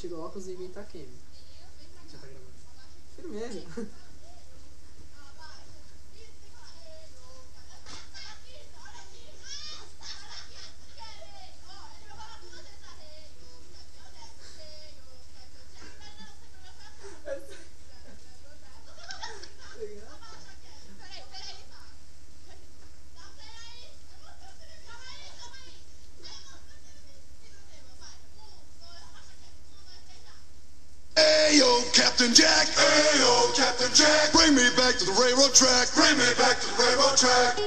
tira o óculos e imita a Kemi. Já tá gravando. Firmeza. Ayo, Captain Jack. Ayo, Captain Jack. Bring me back to the railroad track. Bring me back to the railroad track.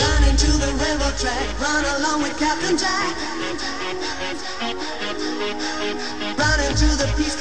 Run into the railroad track. Run along with Captain Jack. Run into the peace.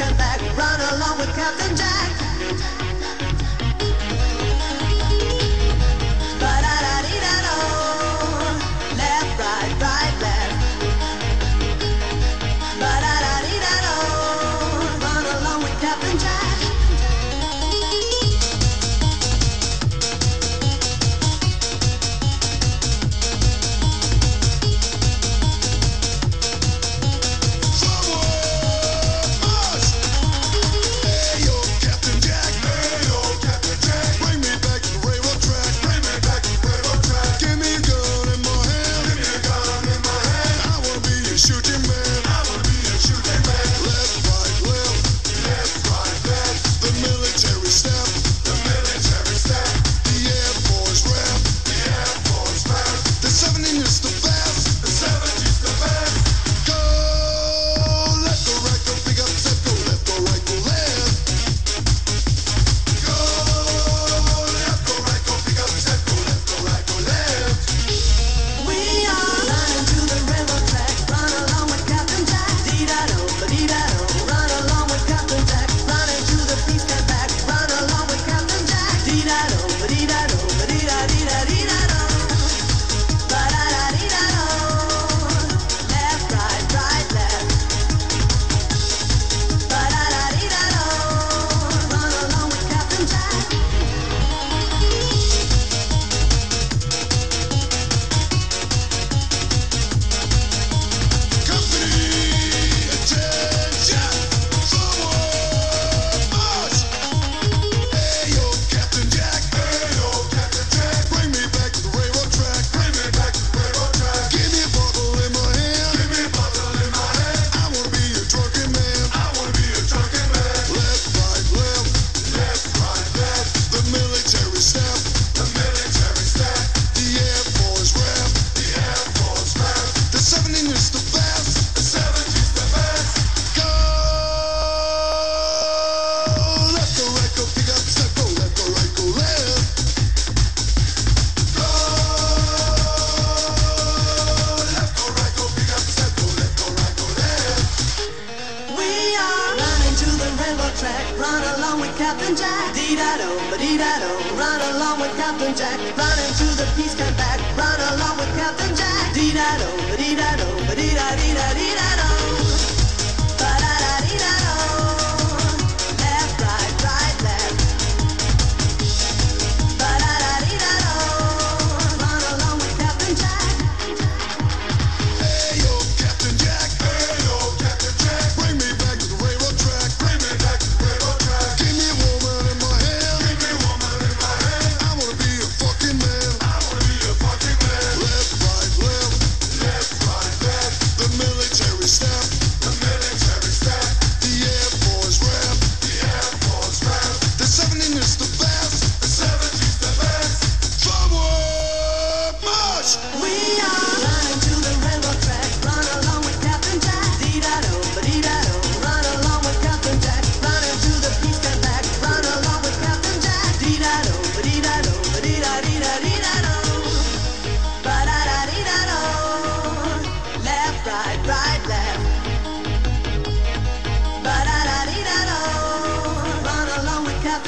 Captain Jack. Dee-da-do, ba-dee-da-do. Run along with Captain Jack. Run into the peace, come back. Run along with Captain Jack. Dee-da-do, ba-dee-da-do, ba-dee-da-dee-da-dee-da-do.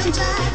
Come back.